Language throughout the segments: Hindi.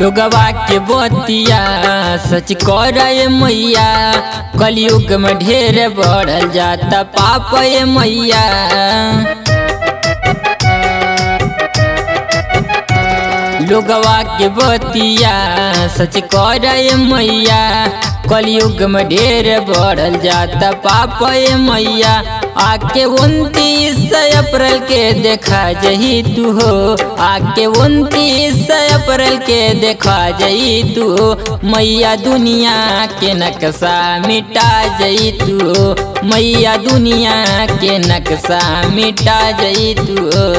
लोगवा के बतिया सच कर मैया। कलयुग में ढेर बढ़ल जाता पाप ये मैया लोगवा के बतिया सच कर मैया। कलयुग में ढेर बढ़ल जाता पाप ये मैया। आके उनतीस अप्रैल के देखा जही तू हो, आके उनतीस अप्रैल के देखा जई तू, मैया दुनिया के नक्शा मिटा जई तू, मैया दुनिया के नक्शा मिटा जई तू।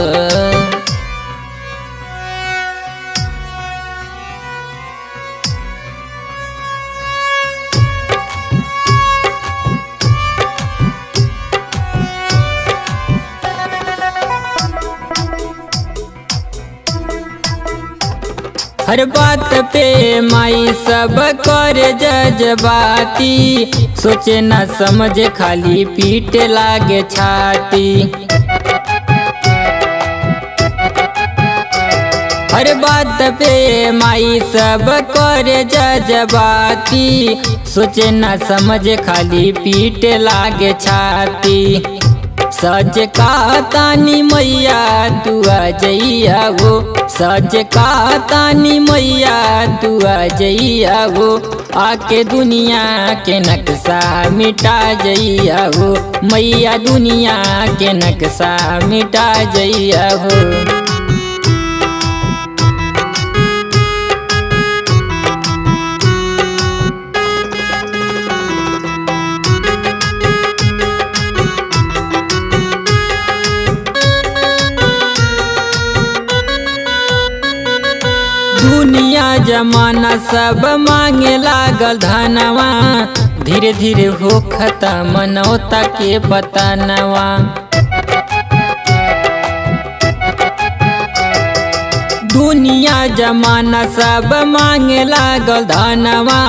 हर बात पे माई सब कर जजबाती। सोचे न समझे, खाली पीट लागे छाती। हर बात पे माई सब कर जजबाती। सोचे न समझे, खाली पीट लागे छाती। सच का तानी मैया दुआ जइया हो सच का तानी मैया दुआ जइया हो आके दुनिया के नक्शा मिटा जइया हो मैया दुनिया के नक्शा मिटा जइया हो दुनिया जमाना सब मांगे लागल धनवा। धीरे धीरे हो खत्म मनौता के पतनवा दुनिया जमाना सब मांगे लागल धनवा।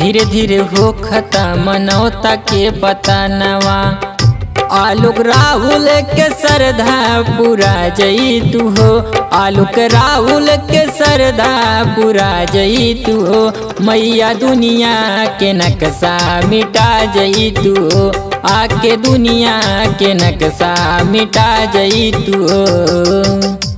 धीरे धीरे हो खत्म मनौता के पतनवा आलोक राहुल के श्रद्धा पूरा जई तू हो। आलोक राहुल के श्रद्धा पूरा जई तू हो। मैया दुनिया के नक्शा मिटा जई तू हो। आके दुनिया के नक्शा मिटा जई तू हो।